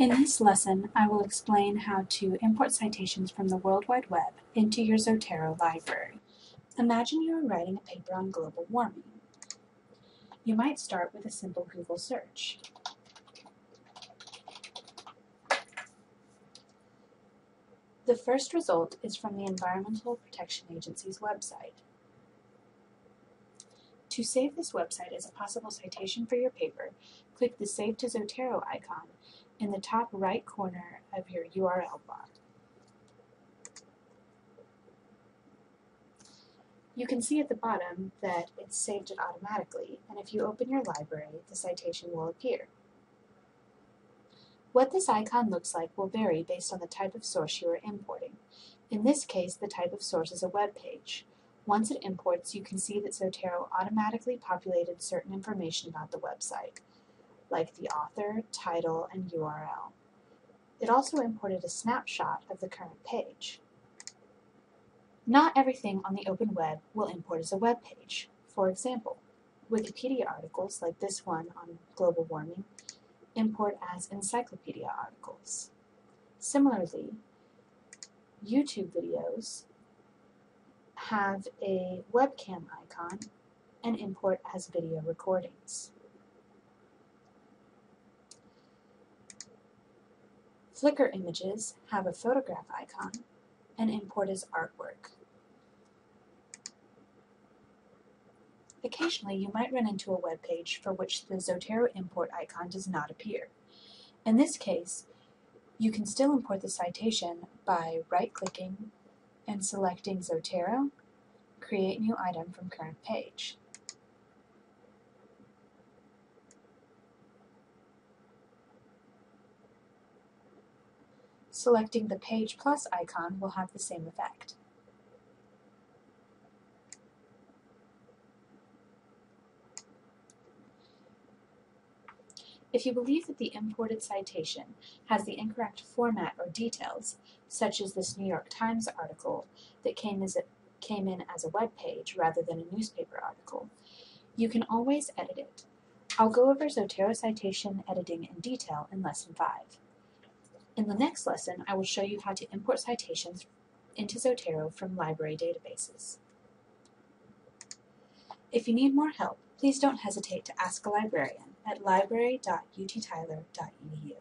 In this lesson, I will explain how to import citations from the World Wide Web into your Zotero library. Imagine you are writing a paper on global warming. You might start with a simple Google search. The first result is from the Environmental Protection Agency's website. To save this website as a possible citation for your paper, click the Save to Zotero icon in the top right corner of your URL bar. You can see at the bottom that it's saved it automatically, and if you open your library, the citation will appear. What this icon looks like will vary based on the type of source you are importing. In this case, the type of source is a web page. Once it imports, you can see that Zotero automatically populated certain information about the website like the author, title, and URL. It also imported a snapshot of the current page. Not everything on the open web will import as a web page. For example, Wikipedia articles, like this one on global warming, import as encyclopedia articles. Similarly, YouTube videos have a webcam icon and import as video recordings. Flickr images have a photograph icon and import as artwork. Occasionally, you might run into a web page for which the Zotero import icon does not appear. In this case, you can still import the citation by right-clicking and selecting Zotero, Create New Item from Current Page. Selecting the Page Plus icon will have the same effect. If you believe that the imported citation has the incorrect format or details, such as this New York Times article that came, as a, came in as a web page rather than a newspaper article, you can always edit it. I'll go over Zotero citation editing in detail in Lesson 5. In the next lesson, I will show you how to import citations into Zotero from library databases. If you need more help, please don't hesitate to ask a librarian at library.uttyler.edu.